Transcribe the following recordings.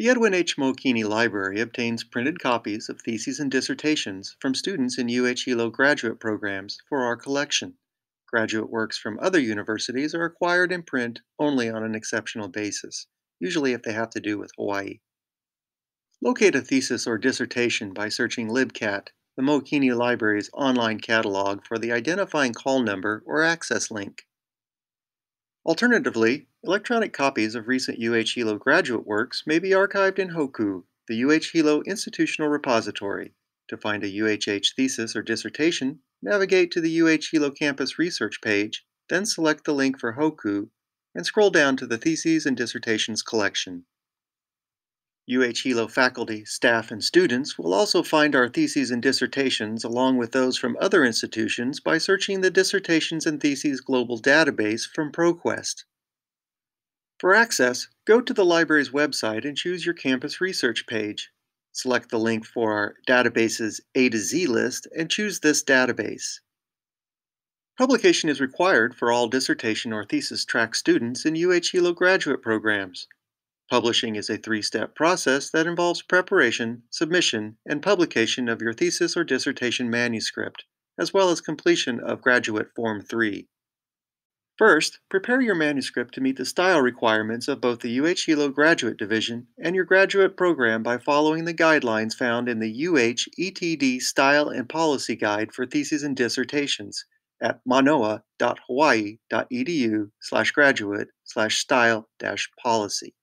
The Edwin H. Mookini Library obtains printed copies of theses and dissertations from students in UH Hilo graduate programs for our collection. Graduate works from other universities are acquired in print only on an exceptional basis, usually if they have to do with Hawaii. Locate a thesis or dissertation by searching LibCat, the Mookini Library's online catalog for the identifying call number or access link. Alternatively, electronic copies of recent UH Hilo graduate works may be archived in Hoku, the UH Hilo Institutional Repository. To find a UHH thesis or dissertation, navigate to the UH Hilo campus research page, then select the link for Hoku, and scroll down to the Theses and Dissertations collection. UH Hilo faculty, staff, and students will also find our theses and dissertations along with those from other institutions by searching the Dissertations and Theses Global Database from ProQuest. For access, go to the library's website and choose your campus research page. Select the link for our database's A to Z list and choose this database. Publication is required for all dissertation or thesis track students in UH Hilo graduate programs. Publishing is a three-step process that involves preparation, submission, and publication of your thesis or dissertation manuscript, as well as completion of Graduate Form 3. First, prepare your manuscript to meet the style requirements of both the UH Hilo Graduate Division and your graduate program by following the guidelines found in the UH ETD Style and Policy Guide for Theses and Dissertations at manoa.hawaii.edu slash graduate slash style dash policy.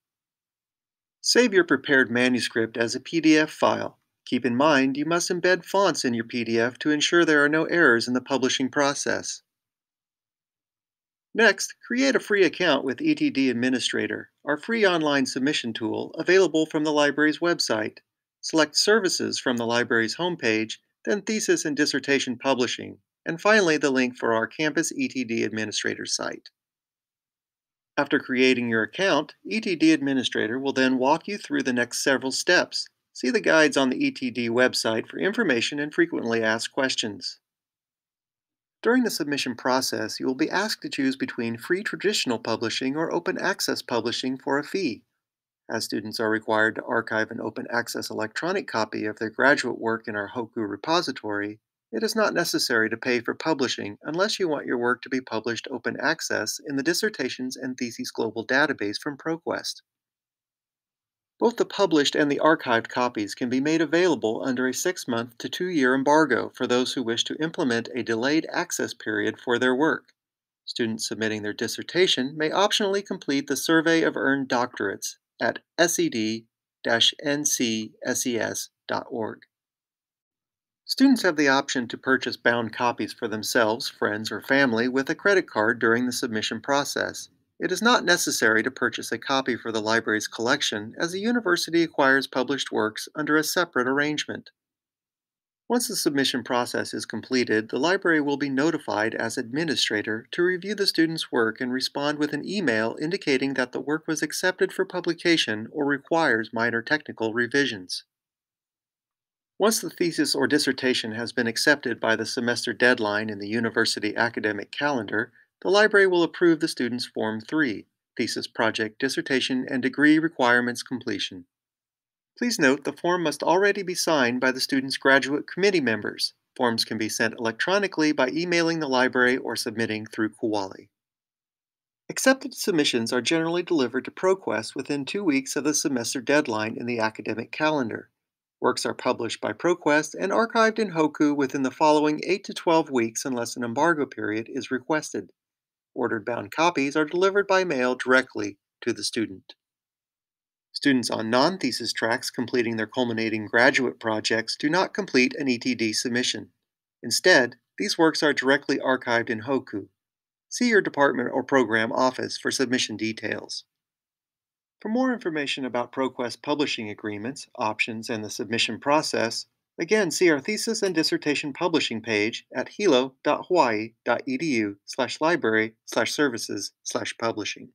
Save your prepared manuscript as a PDF file. Keep in mind you must embed fonts in your PDF to ensure there are no errors in the publishing process. Next, create a free account with ETD Administrator, our free online submission tool available from the library's website. Select Services from the library's homepage, then Thesis and Dissertation Publishing, and finally the link for our Campus ETD Administrator site. After creating your account, ETD Administrator will then walk you through the next several steps. See the guides on the ETD website for information and frequently asked questions. During the submission process, you will be asked to choose between free traditional publishing or open access publishing for a fee. As students are required to archive an open access electronic copy of their graduate work in our Hoku repository, it is not necessary to pay for publishing unless you want your work to be published open access in the Dissertations and Theses Global Database from ProQuest. Both the published and the archived copies can be made available under a six-month to two-year embargo for those who wish to implement a delayed access period for their work. Students submitting their dissertation may optionally complete the Survey of Earned Doctorates at sed-ncses.org. Students have the option to purchase bound copies for themselves, friends, or family with a credit card during the submission process. It is not necessary to purchase a copy for the library's collection as the university acquires published works under a separate arrangement. Once the submission process is completed, the library will be notified as administrator to review the student's work and respond with an email indicating that the work was accepted for publication or requires minor technical revisions. Once the thesis or dissertation has been accepted by the semester deadline in the university academic calendar, the library will approve the student's Form 3, Thesis Project Dissertation and Degree Requirements Completion. Please note the form must already be signed by the student's graduate committee members. Forms can be sent electronically by emailing the library or submitting through Kuali. Accepted submissions are generally delivered to ProQuest within two weeks of the semester deadline in the academic calendar. Works are published by ProQuest and archived in Hoku within the following 8 to 12 weeks unless an embargo period is requested. Ordered bound copies are delivered by mail directly to the student. Students on non-thesis tracks completing their culminating graduate projects do not complete an ETD submission. Instead, these works are directly archived in Hoku. See your department or program office for submission details. For more information about ProQuest publishing agreements, options, and the submission process, again see our thesis and dissertation publishing page at hilo.hawaii.edu slash library slash services slash publishing.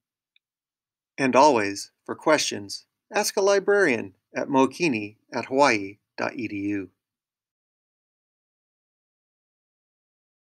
And always, for questions, ask a librarian at mookini at hawaii.edu.